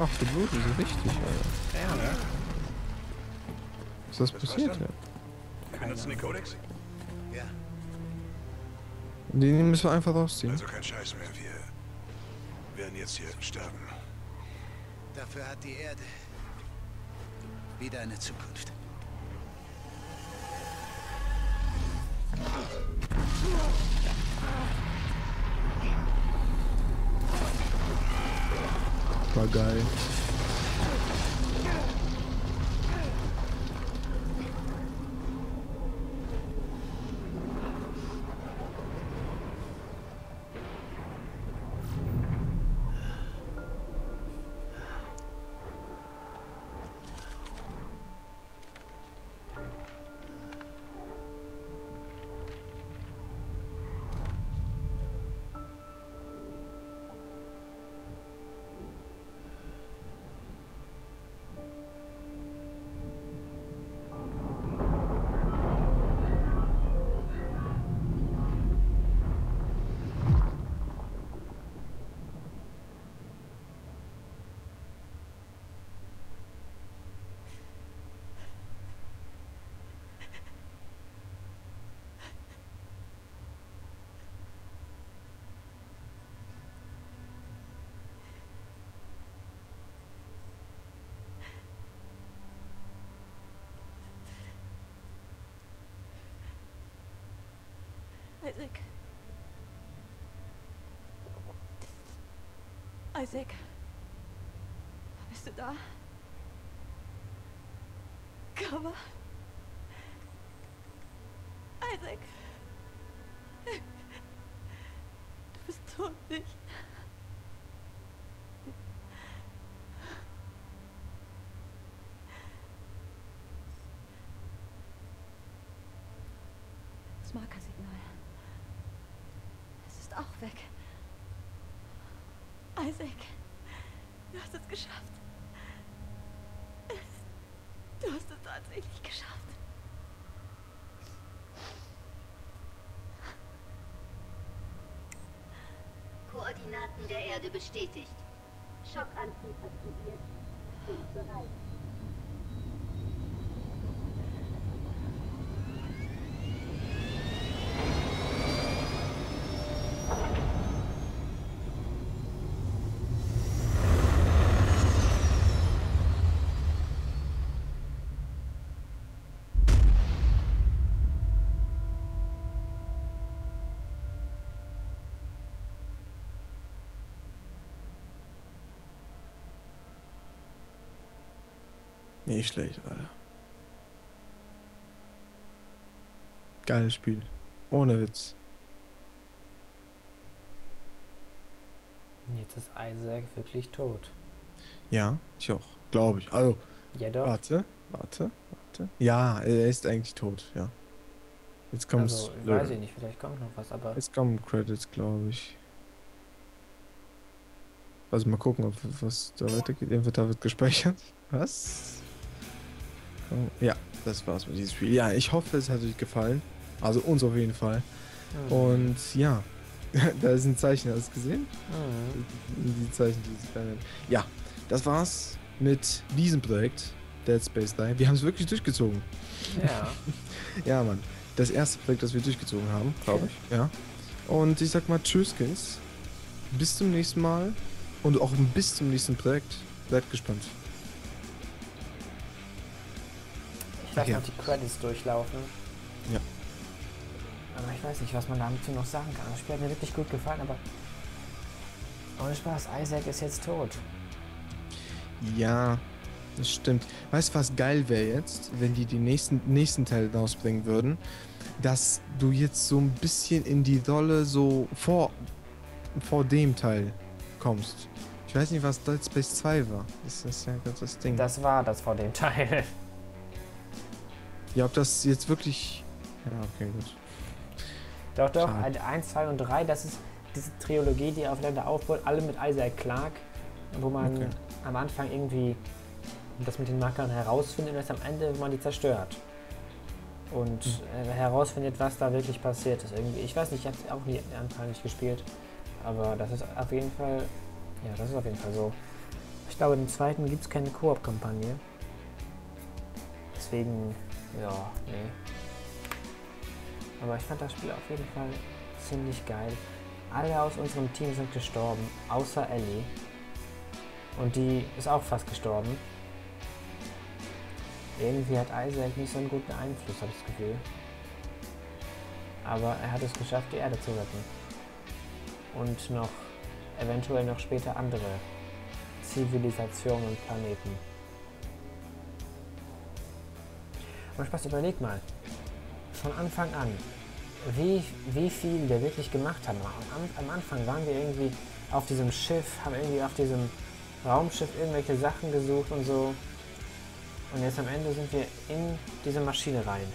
Ach, du bluten so richtig, Alter. Ja, ne? Ist das Was passiert? Ja. Benutzen den Kodex? Den müssen wir einfach rausziehen. Also kein Scheiß mehr. Wir werden jetzt hier sterben. dafür hat die Erde wieder eine Zukunft. War geil. Isaac. Bist du da? Cover. Isaac. Du bist tot, nicht? Das Markersignal. Es ist auch weg. Isaac, du hast es geschafft. Du hast es tatsächlich geschafft. Koordinaten der Erde bestätigt. Schockantrieb aktiviert. Bereit. Nicht schlecht, Alter. Geiles Spiel. Ohne Witz. Jetzt ist Isaac wirklich tot. Ja, ich auch. Glaube ich. Also, Jedoch, warte, warte, warte. Ja, er ist eigentlich tot, ja. Jetzt kommt also, weiß ich nicht, vielleicht kommt noch was, aber Jetzt kommen Credits, glaube ich. Also mal gucken, ob was da weitergeht. Entweder wird gespeichert. Was? Ja, das war's mit diesem Spiel. Ja, ich hoffe, es hat euch gefallen. Also uns auf jeden Fall. hm, Und ja, da ist ein Zeichen, hast du es gesehen? hm, Die Zeichen, diese kleinen. Ja, das war's mit diesem Projekt, Dead Space 3. Wir haben es wirklich durchgezogen. ja, Ja, Mann. Das erste Projekt, das wir durchgezogen haben, glaube ich. Ja. Und ich sag mal Tschüss, Kids. Bis zum nächsten Mal. Und auch bis zum nächsten Projekt. Bleibt gespannt. Ich lasse ja. noch die Credits durchlaufen. Ja. Aber ich weiß nicht, was man dazu noch sagen kann. Das Spiel hat mir wirklich gut gefallen, aber ohne Spaß, Isaac ist jetzt tot. Ja, das stimmt. Weißt du, was geil wäre jetzt, wenn die den nächsten, nächsten Teil rausbringen würden? Dass du jetzt so ein bisschen in die Rolle so vor, vor dem Teil kommst. Ich weiß nicht, was Dead Space 2 war. Das ist ja ganz das Ding. Das war das vor dem Teil. Ja, ob das jetzt wirklich. Ja, okay, gut. Doch, doch, Schade. 1, 2 und 3, das ist diese Trilogie, die aufeinander aufbaut, alle mit Isaac Clarke, wo man Okay. am Anfang irgendwie das mit den Markern herausfindet und erst am Ende, wo man die zerstört. Und äh, herausfindet, was da wirklich passiert ist. Irgendwie. Ich weiß nicht, ich habe auch nie den Anfang nicht gespielt, aber das ist auf jeden Fall, ja, das ist auf jeden Fall so. Ich glaube, im zweiten gibt es keine Koop-Kampagne. Deswegen, ja, nee. Aber ich fand das Spiel auf jeden Fall ziemlich geil. Alle aus unserem Team sind gestorben, außer Ellie. Und die ist auch fast gestorben. Irgendwie hat Isaac nicht so einen guten Einfluss, habe ich das Gefühl. Aber er hat es geschafft, die Erde zu retten. Und noch, eventuell noch später andere Zivilisationen und Planeten. Aber Spaß, überleg mal. Von Anfang an, wie, wie viel wir wirklich gemacht haben. Am, am Anfang waren wir irgendwie auf diesem Schiff, haben irgendwie auf diesem Raumschiff irgendwelche Sachen gesucht und so. Und jetzt am Ende sind wir in diese Maschine rein.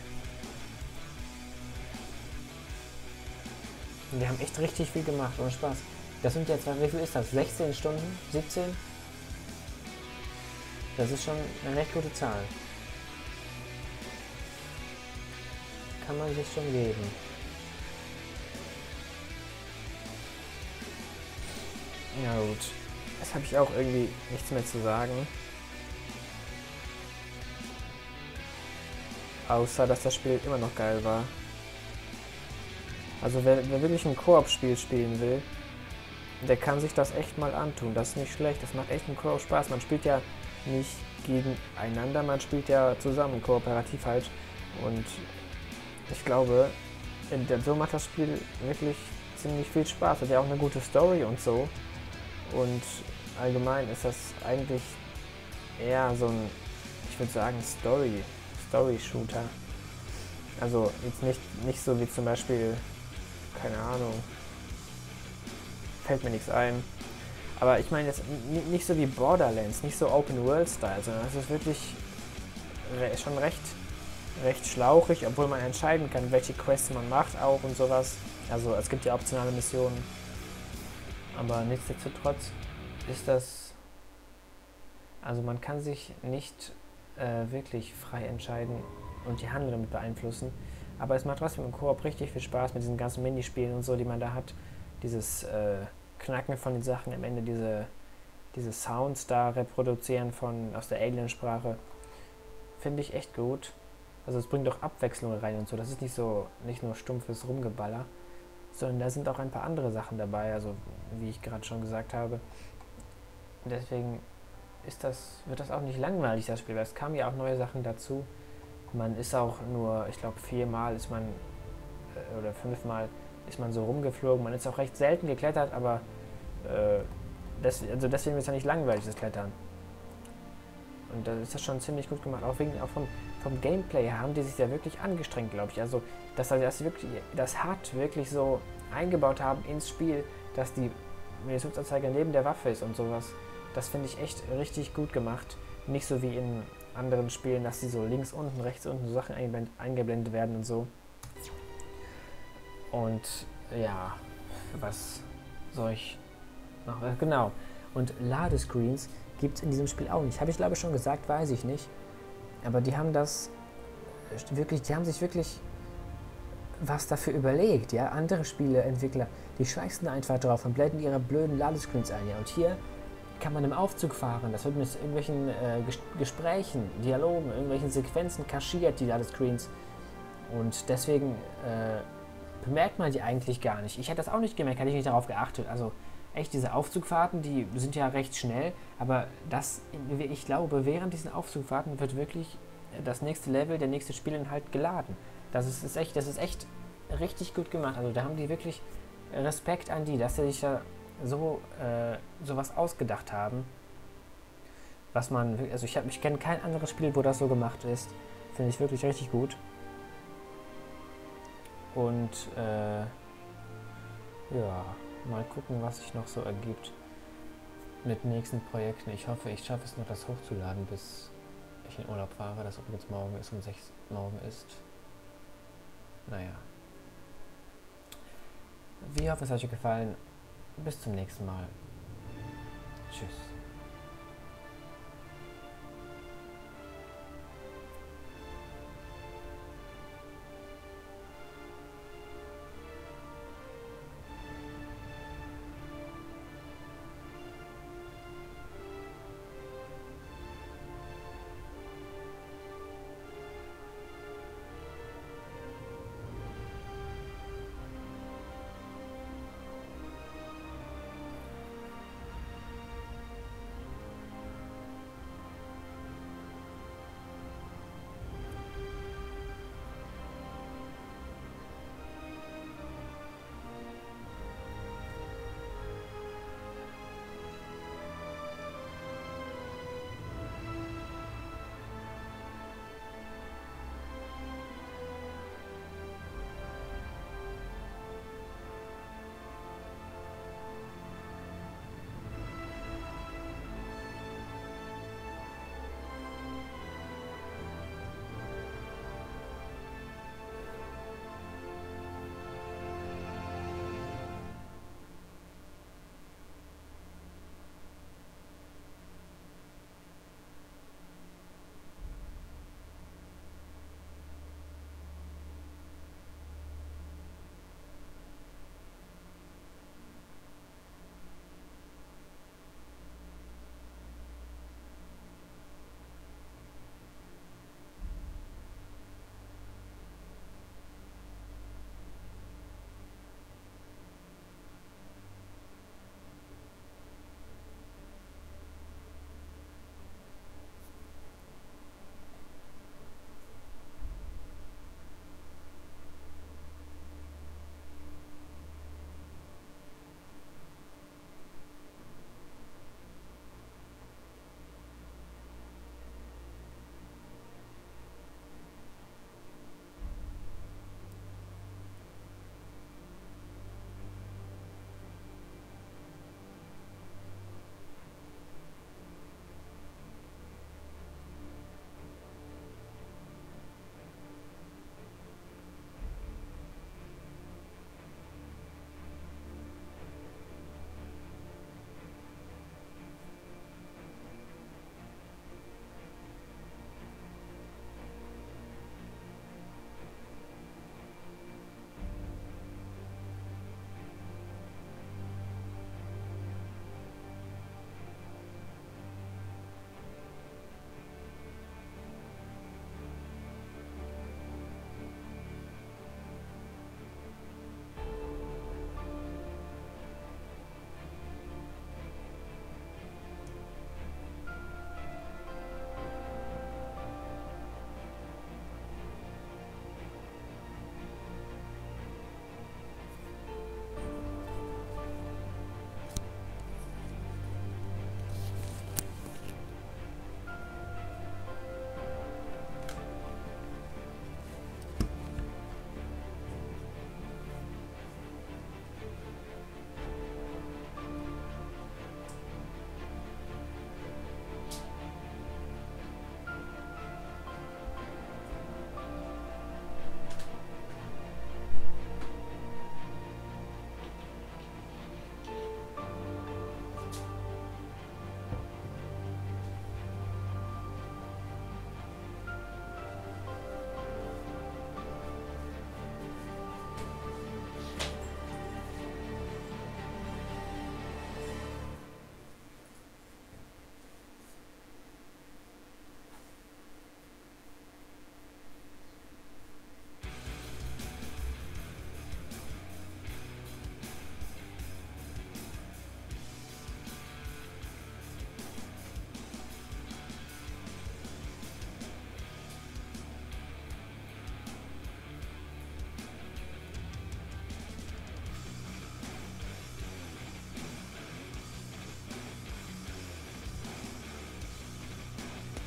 Und wir haben echt richtig viel gemacht, ohne Spaß. Das sind jetzt, wie viel ist das? 16 Stunden? 17? Das ist schon eine recht gute Zahl. Kann man sich schon geben. Ja gut. Jetzt habe ich auch irgendwie nichts mehr zu sagen. Außer, dass das Spiel immer noch geil war. Also wer, wer wirklich ein Koop-Spiel spielen will, der kann sich das echt mal antun. Das ist nicht schlecht. Das macht echt einen Koop Spaß. Man spielt ja nicht gegeneinander, man spielt ja zusammen, kooperativ halt. Und ich glaube, so macht das Spiel wirklich ziemlich viel Spaß. Hat ja auch eine gute Story und so. Und allgemein ist das eigentlich eher so ein, ich würde sagen, Story, Story-Shooter. Also jetzt nicht, nicht so wie zum Beispiel, keine Ahnung, fällt mir nichts ein. Aber ich meine jetzt nicht so wie Borderlands, nicht so Open World Style, sondern es ist wirklich schon recht, recht schlauchig, obwohl man entscheiden kann, welche Quests man macht auch und sowas. Also es gibt ja optionale Missionen. Aber nichtsdestotrotz ist das. Also man kann sich nicht äh, wirklich frei entscheiden und die Handlung damit beeinflussen. Aber es macht trotzdem im Koop richtig viel Spaß mit diesen ganzen Minispielen und so, die man da hat. Dieses äh, Knacken von den Sachen, am Ende diese, diese Sounds da reproduzieren von aus der Alien-Sprache. Finde ich echt gut. Also es bringt auch Abwechslung rein und so. Das ist nicht so, nicht nur stumpfes Rumgeballer, sondern da sind auch ein paar andere Sachen dabei, also wie ich gerade schon gesagt habe. Deswegen ist das, wird das auch nicht langweilig, das Spiel, weil es kamen ja auch neue Sachen dazu. Man ist auch nur, ich glaube, viermal ist man, äh, oder fünfmal ist man so rumgeflogen. Man ist auch recht selten geklettert, aber äh, des, also deswegen ist es ja nicht langweilig, das Klettern. Und da ist das schon ziemlich gut gemacht. Auch, wegen, auch vom, vom Gameplay haben die sich ja wirklich angestrengt, glaube ich. Also, dass, sie wirklich das hart wirklich so eingebaut haben ins Spiel, dass die Munitionsanzeige neben der Waffe ist und sowas. Das finde ich echt richtig gut gemacht. Nicht so wie in anderen Spielen, dass die so links unten, rechts unten so Sachen eingeblend- eingeblendet werden und so. Und ja, was soll ich noch? äh, Genau. Und Ladescreens gibt es in diesem Spiel auch nicht. Habe ich glaube schon gesagt, weiß ich nicht. Aber die haben das äh, wirklich, die haben sich wirklich was dafür überlegt, ja. Andere Spieleentwickler, die scheißen einfach drauf und blenden ihre blöden Ladescreens ein, ja. Und hier kann man im Aufzug fahren. Das wird mit irgendwelchen äh, Ges Gesprächen, Dialogen, irgendwelchen Sequenzen kaschiert, die Ladescreens. Und deswegen äh, bemerkt man die eigentlich gar nicht. Ich hätte das auch nicht gemerkt, hätte ich nicht darauf geachtet. Also echt, diese Aufzugfahrten, die sind ja recht schnell, aber das, ich glaube, während diesen Aufzugfahrten wird wirklich das nächste Level, der nächste Spielinhalt geladen. Das ist, ist echt, das ist echt richtig gut gemacht. Also da haben die wirklich Respekt an die, dass sie sich da so äh, sowas ausgedacht haben. Was man, also ich, hab- ich kenne kein anderes Spiel, wo das so gemacht ist. Finde ich wirklich richtig gut. Und äh, ja, mal gucken, was sich noch so ergibt mit nächsten Projekten. Ich hoffe, ich schaffe es noch, das hochzuladen, bis ich in Urlaub fahre, das übrigens morgen ist um 6 morgen ist. Naja. Wir hoffen, es hat euch gefallen. Bis zum nächsten Mal. Tschüss.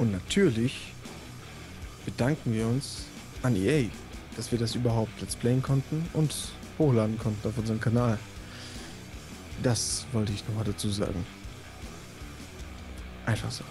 Und natürlich bedanken wir uns an EA, dass wir das überhaupt let's playen konnten und hochladen konnten auf unserem Kanal. Das wollte ich nochmal dazu sagen. Einfach so.